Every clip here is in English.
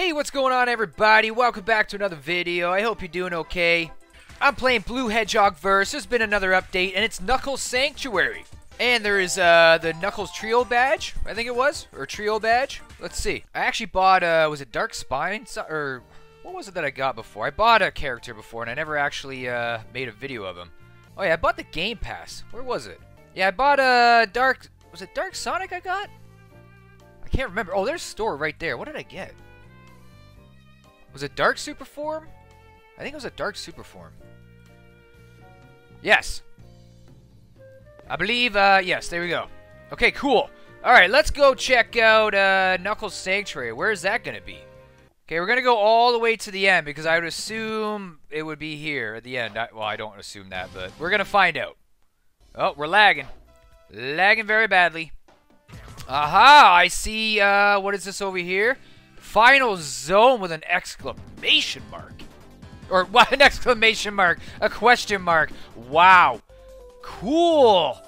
Hey, what's going on everybody? Welcome back to another video. I hope you're doing okay. I'm playing Blue Hedgehog Verse. There's been another update, and it's Knuckles Sanctuary. And there is uh, the Knuckles Trio badge, I think it was, or Trio badge. Let's see. I actually bought, uh, was it Dark Spine? So or what was it that I got before? I bought a character before, and I never actually uh, made a video of him. Oh yeah, I bought the Game Pass. Where was it? Yeah, I bought a uh, Dark, was it Dark Sonic I got? I can't remember. Oh, there's a store right there. What did I get? Was it Dark Super Form? I think it was a Dark Super Form. Yes. I believe, uh, yes, there we go. Okay, cool. Alright, let's go check out uh, Knuckles Sanctuary. Where is that going to be? Okay, we're going to go all the way to the end because I would assume it would be here at the end. I, well, I don't assume that, but we're going to find out. Oh, we're lagging. Lagging very badly. Aha, I see, uh, what is this over here? Final zone with an exclamation mark. Or what? An exclamation mark. A question mark. Wow. Cool.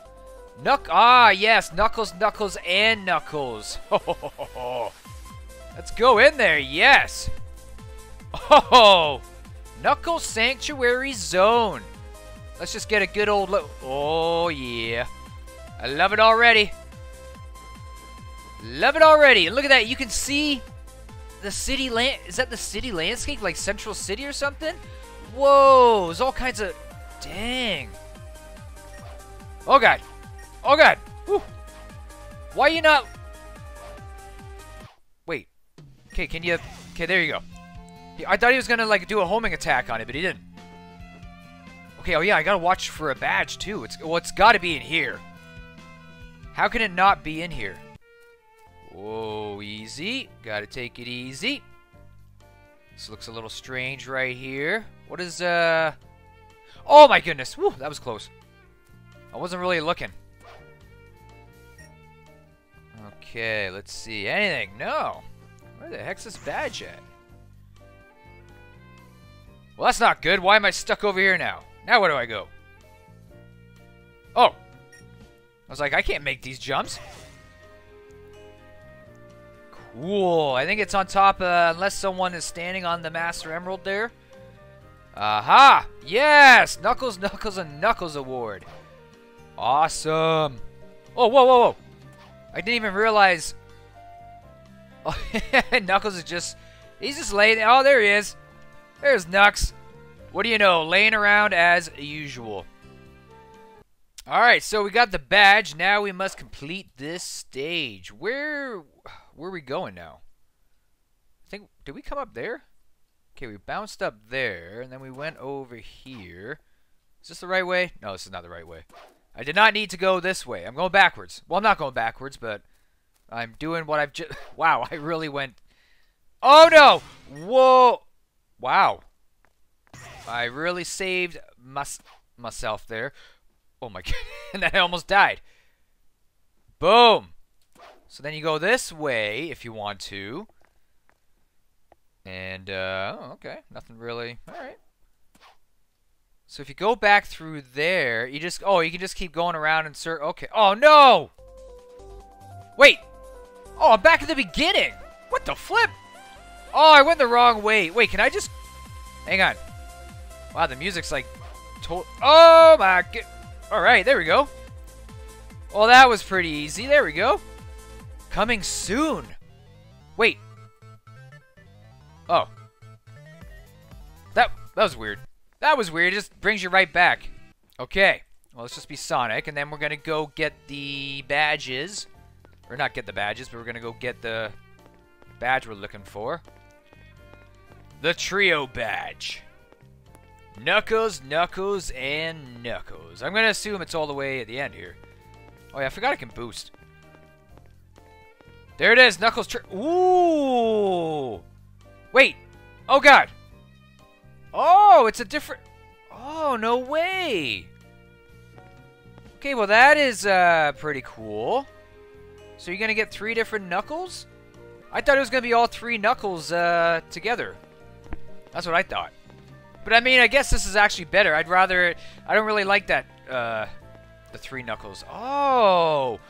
Knuck. Ah, yes. Knuckles, Knuckles, and Knuckles. Let's go in there. Yes. Oh. Knuckle Sanctuary Zone. Let's just get a good old look. Oh, yeah. I love it already. Love it already. Look at that. You can see the city land is that the city landscape like central city or something? Whoa there's all kinds of dang. Oh god oh god Whew. why you not wait okay can you okay there you go. I thought he was gonna like do a homing attack on it but he didn't. Okay oh yeah I gotta watch for a badge too it's well it's gotta be in here. How can it not be in here Whoa, easy. Gotta take it easy. This looks a little strange right here. What is, uh... Oh my goodness! Woo, that was close. I wasn't really looking. Okay, let's see. Anything? No. Where the heck's this badge at? Well, that's not good. Why am I stuck over here now? Now where do I go? Oh. I was like, I can't make these jumps. Cool. I think it's on top, uh, unless someone is standing on the Master Emerald there. Aha! Yes! Knuckles, Knuckles, and Knuckles Award. Awesome. Oh, whoa, whoa, whoa. I didn't even realize. Oh, Knuckles is just, he's just laying, oh, there he is. There's Knux. What do you know, laying around as usual. Alright, so we got the badge. Now we must complete this stage. Where where are we going now? I think, did we come up there? Okay, we bounced up there, and then we went over here. Is this the right way? No, this is not the right way. I did not need to go this way. I'm going backwards. Well, I'm not going backwards, but I'm doing what I've just... Wow, I really went... Oh, no! Whoa! Wow. I really saved my, myself there. Oh, my God. and I almost died. Boom! So then you go this way if you want to. And, uh, oh, okay. Nothing really. Alright. So if you go back through there, you just, oh, you can just keep going around and search. Okay. Oh, no! Wait! Oh, I'm back at the beginning! What the flip? Oh, I went the wrong way. Wait, can I just... Hang on. Wow, the music's like... To oh, my... Alright, there we go. Well, that was pretty easy. There we go. Coming soon. Wait. Oh. That that was weird. That was weird. It just brings you right back. Okay. Well, let's just be Sonic, and then we're gonna go get the badges. Or not get the badges, but we're gonna go get the badge we're looking for. The Trio Badge. Knuckles, Knuckles, and Knuckles. I'm gonna assume it's all the way at the end here. Oh yeah, I forgot I can boost. There it is, Knuckles. Ooh. Wait. Oh god. Oh, it's a different. Oh no way. Okay, well that is uh pretty cool. So you're gonna get three different Knuckles? I thought it was gonna be all three Knuckles uh together. That's what I thought. But I mean, I guess this is actually better. I'd rather. I don't really like that. Uh, the three Knuckles. Oh.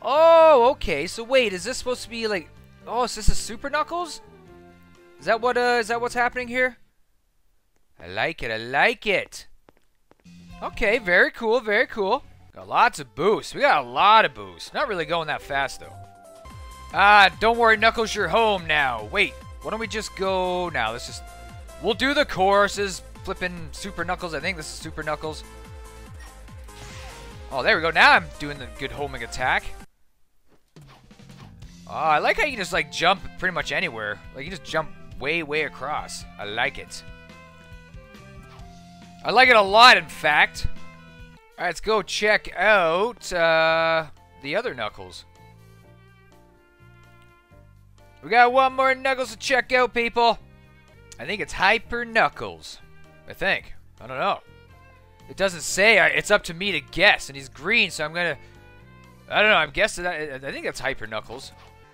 Oh, okay. So wait, is this supposed to be like... Oh, is this a Super Knuckles? Is that what uh is that what's happening here? I like it. I like it. Okay, very cool. Very cool. Got lots of boosts. We got a lot of boosts. Not really going that fast though. Ah, don't worry, Knuckles, you're home now. Wait, why don't we just go now? Let's just we'll do the courses. Flipping Super Knuckles. I think this is Super Knuckles. Oh, there we go. Now I'm doing the good homing attack. Oh, I like how you just like jump pretty much anywhere. Like you just jump way, way across. I like it. I like it a lot, in fact. Alright, let's go check out uh, the other Knuckles. We got one more Knuckles to check out, people. I think it's Hyper Knuckles. I think. I don't know. It doesn't say. It's up to me to guess. And he's green, so I'm going to... I don't know. I'm guessing that... I think that's Hyper Knuckles.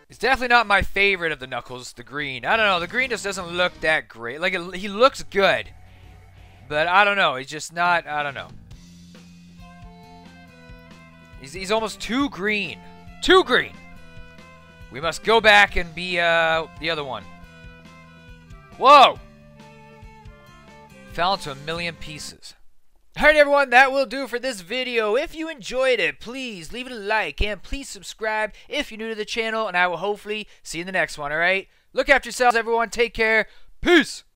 It's definitely not my favorite of the Knuckles, the green. I don't know. The green just doesn't look that great. Like, it, he looks good. But I don't know. He's just not, I don't know. He's, he's almost too green. Too green. We must go back and be uh, the other one. Whoa! Fell into a million pieces. Alright everyone, that will do for this video. If you enjoyed it, please leave it a like and please subscribe if you're new to the channel and I will hopefully see you in the next one, alright? Look after yourselves everyone, take care, peace!